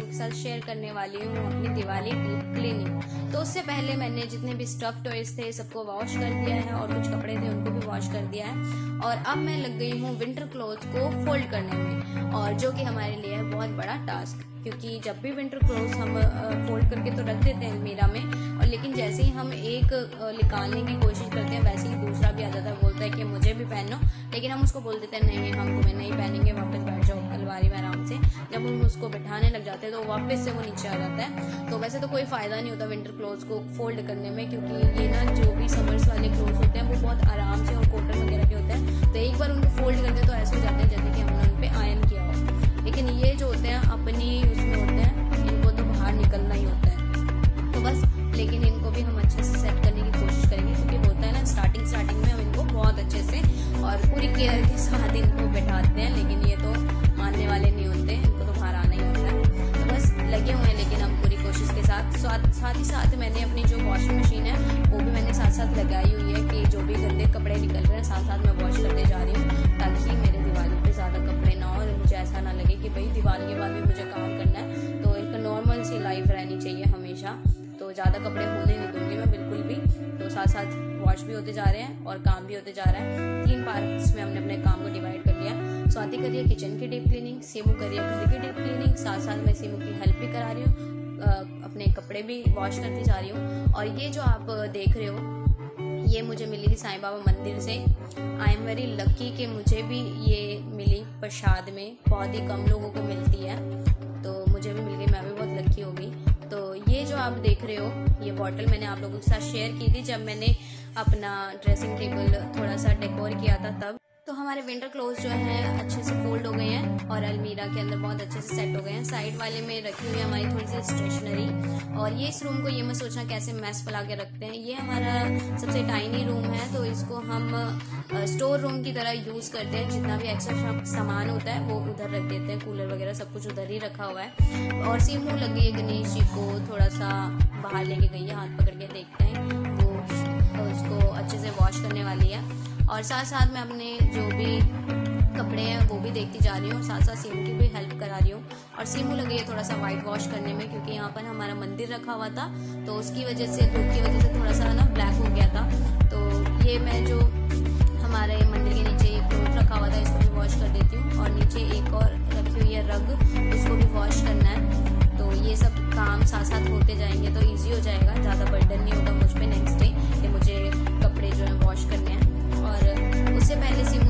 के साथ शेयर करने वाली हूँ अपनी दिवाली डीप क्लीनिंग तो उससे पहले मैंने जितने भी स्टफ़ टॉयज थे, सबको वॉश कर दिया है और कुछ कपड़े थे, उनको भी वॉश कर दिया है। और अब मैं लग गई हूँ विंटर क्लोथ को फोल्ड करने में, और जो कि हमारे लिए है बहुत बड़ा टास्क क्योंकि जब भी विंटर क्लोथ हम फोल्ड करके तो रख देते हैं मीरा में, और लेकिन जैसे ही हम एक निकालने की कोशिश करते हैं, वैसे ही दूसरा भी आ जाता है बोलता है कि मुझे भी पहनो, लेकिन हम उसको बोल देते हैं, नहीं, हम तुम्हें नहीं पहनेंगे, वापस बैठ जाओ से जब हम उसको बैठाने लग जाते हैं तो वापस से वो नीचे आ जाता है। तो वैसे तो कोई फ़ायदा नहीं होता विंटर क्लोथ को फोल्ड करने में, क्योंकि ये ना जो भी समर्स वाले क्लोथ होते हैं, वो बहुत आराम से और कॉटन वगैरह के होते हैं। तो एक बार उनको फोल्ड करते तो ऐसे हो जाते हैं जैसे कि हमने उन पर आयन किया हो। लेकिन ये जो होते हैं, अपनी उसमें होते हैं, इनको तो बाहर निकलना ही होता है। तो बस, लेकिन इनको भी हम अच्छे से सेट करने की कोशिश करेंगे, क्योंकि होता है ना स्टार्टिंग स्टार्टिंग में हम इनको बहुत अच्छे से और पूरी केयर के साथ इनको बैठाते हैं, लेकिन ये तो मानने वाले नहीं होते। लगे हुए हैं, लेकिन हम पूरी कोशिश के साथ साथ ही साथ मैंने अपनी जो वॉशिंग मशीन है, वो भी मैंने साथ साथ लगाई हुई है कि जो भी गंदे कपड़े निकल रहे हैं, साथ साथ मैं वॉश करने जा रही हूँ, ताकि मेरे दिवाली पे ज़्यादा कपड़े ना हो और मुझे ऐसा ना लगे कि भाई दिवाली के बाद भी मुझे काम करना है। तो एक नॉर्मल सी लाइफ रहनी चाहिए हमेशा। तो ज़्यादा कपड़े होने नहीं दूँगी मैं बिल्कुल भी। तो साथ साथ वॉश भी होते जा रहे हैं और काम भी होते जा रहा है। तीन पार्ट्स में हमने अपने काम को डिवाइड कर लिया। स्वाति करिए किचन की डीप क्लीनिंग सीमू करिए घर की डीप क्लीनिंग साथ साथ मैं सीमू की हेल्प भी करा रही हूँ अपने कपड़े भी वॉश करती जा रही हूँ। और ये जो आप देख रहे हो, ये मुझे मिली थी साईं बाबा मंदिर से। आई एम वेरी लकी कि मुझे भी ये मिली प्रसाद में। बहुत ही कम लोगों को मिलती है। तो मुझे भी मिल गई, मैं भी बहुत लकी हो गई। तो ये जो आप देख रहे हो, ये बॉटल मैंने आप लोगों के साथ शेयर की थी जब मैंने अपना ड्रेसिंग टेबल थोड़ा सा डेकोर किया था तब। तो हमारे विंटर क्लोथ जो है, अच्छे से फोल्ड हो गए हैं और अलमीरा के अंदर बहुत अच्छे से सेट हो गए हैं। साइड वाले में रखी हुई है हमारी थोड़ी सी स्टेशनरी और ये इस रूम को ये मैं सोचना कैसे मैस फैला के रखते हैं। ये हमारा सबसे टाइनी रूम है तो इसको हम स्टोर रूम की तरह यूज़ करते हैं, जितना भी एक्स्ट्रा सामान होता है, वो उधर रख देते हैं, कूलर वगैरह सब कुछ उधर ही रखा हुआ है। और सीमू लगी है गणेश जी को, थोड़ा सा बाहर लेके गई है, हाथ पकड़ के देखते हैं, वो उसको अच्छे से वॉश करने वाली है। और साथ साथ मैं अपने जो भी कपड़े हैं, वो भी देखती जा रही हूँ साथ साथ सीमू की भी हेल्प करा रही हूँ। और सीमू लगी है थोड़ा सा वाइट वॉश करने में, क्योंकि यहाँ पर हमारा मंदिर रखा हुआ था तो उसकी वजह से, धूप की वजह से थोड़ा सा ना ब्लैक हो गया था। तो ये मैं जो हमारे मंदिर के नीचे एक कोट रखा हुआ था, इसको भी वॉश कर देती हूँ। और नीचे एक और रखी हुई है रग उसको भी वॉश करना है। तो ये सब काम साथ साथ होते जाएँगे तो ईजी हो जाएगा। ज़्यादा बर्डन नहीं होगा मुझ पर नेक्स्ट डे कि मुझे कपड़े जो है वॉश करने हैं। और उससे पहले सीमू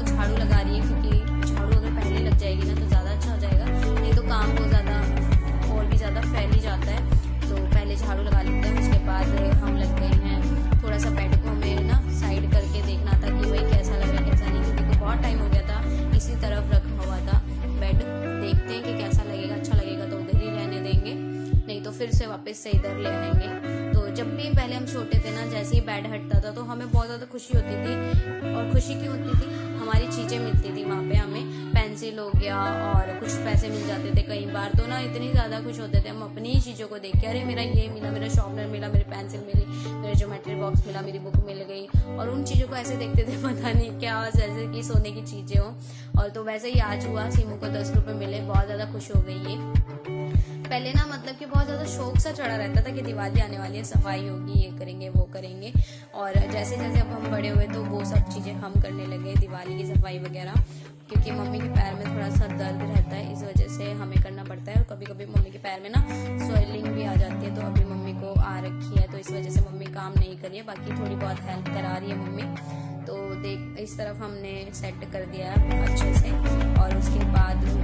वापस से इधर ले आएँगे। तो जब भी पहले हम छोटे थे ना, जैसे ही बेड हटता था तो हमें बहुत ज़्यादा खुशी होती थी। और खुशी क्यों होती थी? हमारी चीज़ें मिलती थी वहाँ पे हमें। पेंसिल हो गया और कुछ पैसे मिल जाते थे कई बार। तो ना इतनी ज़्यादा खुश होते थे हम अपनी ही चीज़ों को देख के। अरे, मेरा ये मिला, मेरा शॉर्पनर मिला, मेरी पेंसिल मिली, मेरा ज्योमेट्री बॉक्स मिला, मेरी बुक मिल गई। और उन चीज़ों को ऐसे देखते थे, पता नहीं क्या, जैसे कि सोने की चीज़ें हों। और तो वैसे ही आज हुआ, सीमू को दस रुपये मिले, बहुत ज़्यादा खुश हो गई ये। पहले ना मतलब कि बहुत ज़्यादा शौक सा चढ़ा रहता था कि दिवाली आने वाली है, सफ़ाई होगी, ये करेंगे, वो करेंगे। और जैसे जैसे अब हम बड़े हुए तो वो सब चीज़ें हम करने लगे, दिवाली की सफ़ाई वगैरह। क्योंकि मम्मी के पैर में थोड़ा सा दर्द रहता है, इस वजह से हमें करना पड़ता है। और कभी कभी मम्मी के पैर में ना स्वेलिंग भी आ जाती है तो अभी मम्मी को आ रखी है तो इस वजह से मम्मी काम नहीं करी है, बाकी थोड़ी बहुत हेल्प करा रही है मम्मी। तो देख, इस तरफ़ हमने सेट कर दिया अच्छे से। और उसके बाद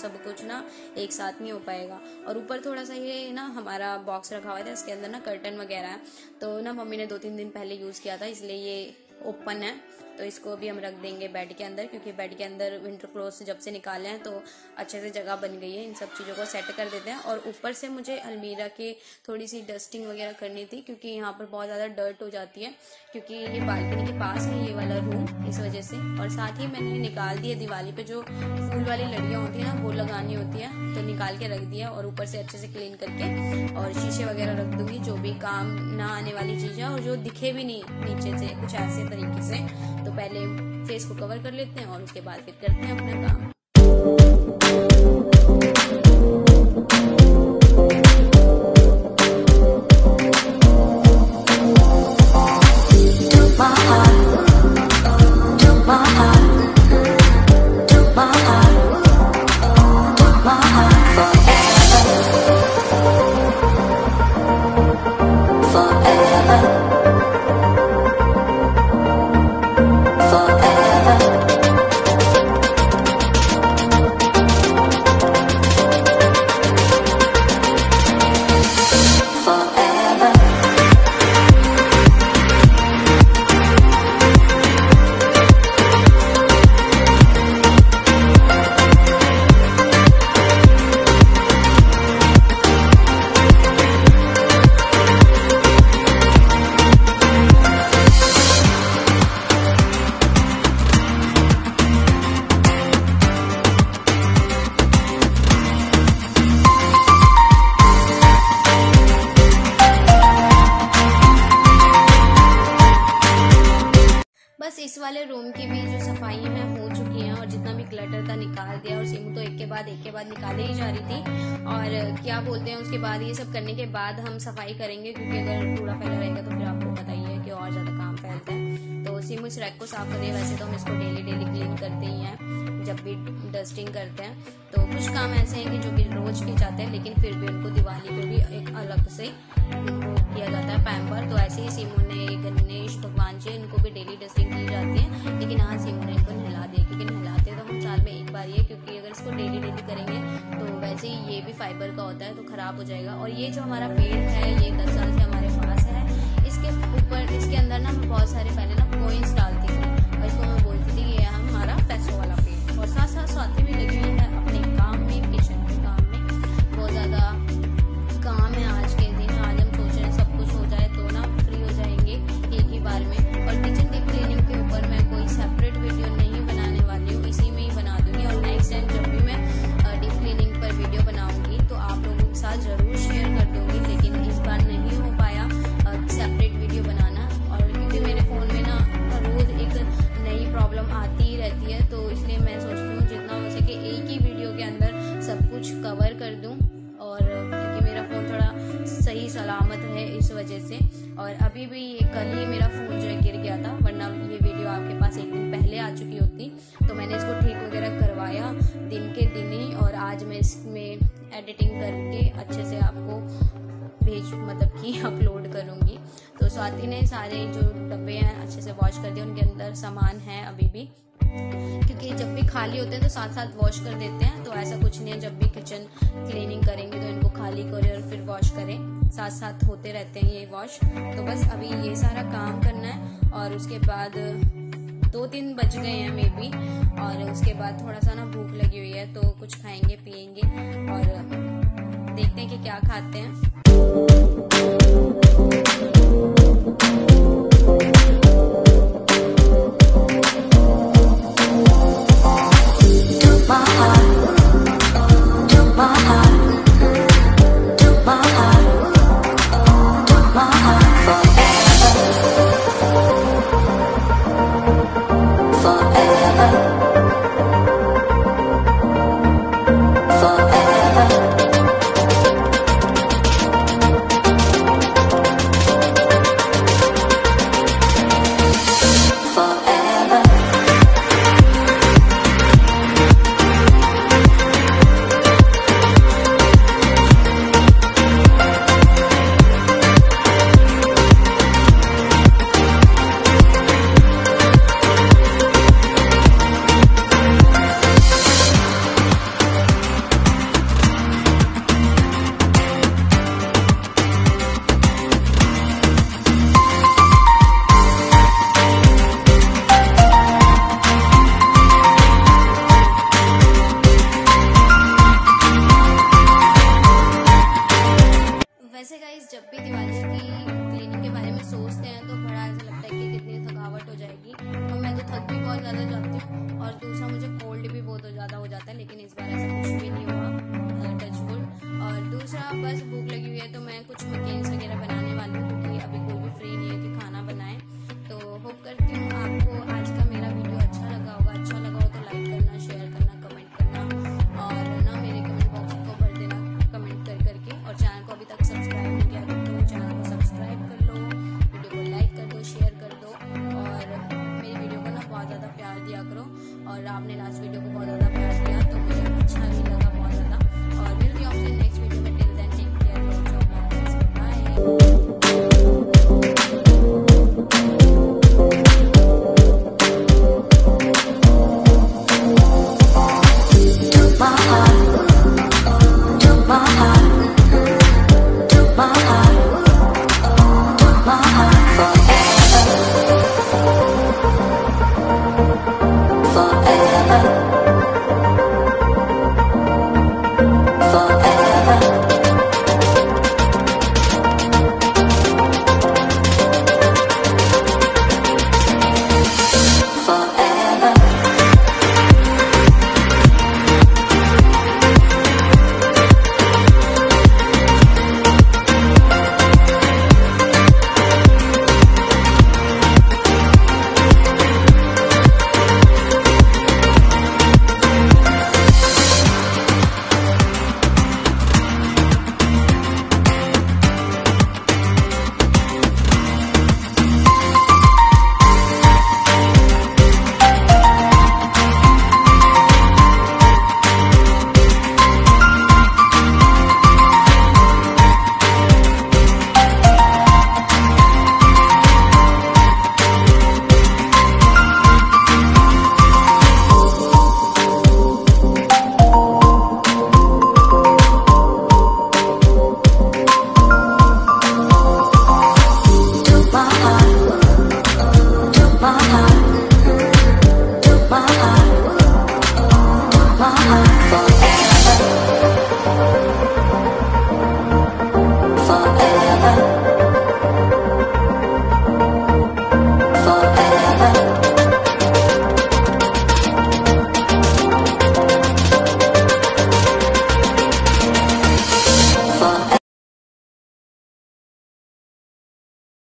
सब कुछ ना एक साथ नहीं हो पाएगा। और ऊपर थोड़ा सा ये ना हमारा बॉक्स रखा हुआ था, इसके अंदर ना कर्टन वगैरह है। तो ना मम्मी ने दो तीन दिन पहले यूज़ किया था, इसलिए ये ओपन है। तो इसको भी हम रख देंगे बेड के अंदर, क्योंकि बेड के अंदर विंटर क्लोथ जब से निकाले हैं तो अच्छे से जगह बन गई है। इन सब चीज़ों को सेट कर देते हैं। और ऊपर से मुझे अलमीरा के थोड़ी सी डस्टिंग वगैरह करनी थी, क्योंकि यहाँ पर बहुत ज़्यादा डर्ट हो जाती है, क्योंकि ये बालकनी के पास है, ये वाला रूम इस वजह से। और साथ ही मैंने निकाल दिया दिवाली पे जो फूल वाली लड़ियाँ होती है ना, वो लगानी होती है तो निकाल के रख दिया और ऊपर से अच्छे से क्लीन करके और शीशे वगैरह रख दूँगी, जो भी काम ना आने वाली चीज़ और जो दिखे भी नहीं नीचे से कुछ ऐसे तरीके से। तो पहले फेस को कवर कर लेते हैं और उसके बाद फिर करते हैं अपना काम। बस इस वाले रूम की भी जो सफ़ाई है हो चुकी है और जितना भी क्लटर था निकाल दिया और सिम तो एक के बाद, एक के बाद निकाले ही जा रही थी। और क्या बोलते हैं उसके बाद ये सब करने के बाद हम सफ़ाई करेंगे क्योंकि अगर कूड़ा फैला रहेगा तो फिर आपको पता ही है कि और ज़्यादा काम फैलता है। सिमू इस रैक को साफ़ करिए वैसे तो हम इसको डेली डेली क्लीन करते ही हैं, जब भी डस्टिंग करते हैं। तो कुछ काम ऐसे हैं कि जो कि रोज किए जाते हैं, लेकिन फिर भी उनको दिवाली पर भी एक अलग से किया जाता है पैम्पर तो ऐसे ही सिमू ने गणेश, भगवान जी, इनको भी डेली डस्टिंग की जाती है, लेकिन हाँ सिमू ने इनको नहला दिया क्योंकि नहलाते तो हम साल में एक बार ही है, क्योंकि अगर इसको डेली डेली करेंगे तो वैसे ही ये भी फाइबर का होता है तो ख़राब हो जाएगा। और ये जो हमारा पेड़ है, ये दस साल से हमारे पास है, इसके ऊपर इसके अंदर ना मैं बहुत सारे पहले ना कोइंस डालती थी और इसको और अभी भी ये कल ही मेरा फ़ोन जो है गिर गया था, वरना ये वीडियो आपके पास एक दिन पहले आ चुकी होती। तो मैंने इसको ठीक वगैरह करवाया दिन के दिन ही और आज मैं इसमें एडिटिंग करके अच्छे से आपको भेज मतलब कि अपलोड करूँगी। तो स्वाति ने सारे जो डब्बे हैं अच्छे से वॉश कर दिए, उनके अंदर सामान है अभी भी। क्योंकि जब भी खाली होते हैं तो साथ साथ वॉश कर देते हैं तो ऐसा कुछ नहीं है, जब भी किचन क्लीनिंग करेंगे तो इनको खाली करें और फिर वॉश करें। साथ साथ होते रहते हैं ये वॉश तो बस अभी ये सारा काम करना है और उसके बाद दो तीन बज गए हैं मे बी और उसके बाद थोड़ा सा ना भूख लगी हुई है तो कुछ खाएँगे, पियेंगे और देखते हैं कि क्या खाते हैं।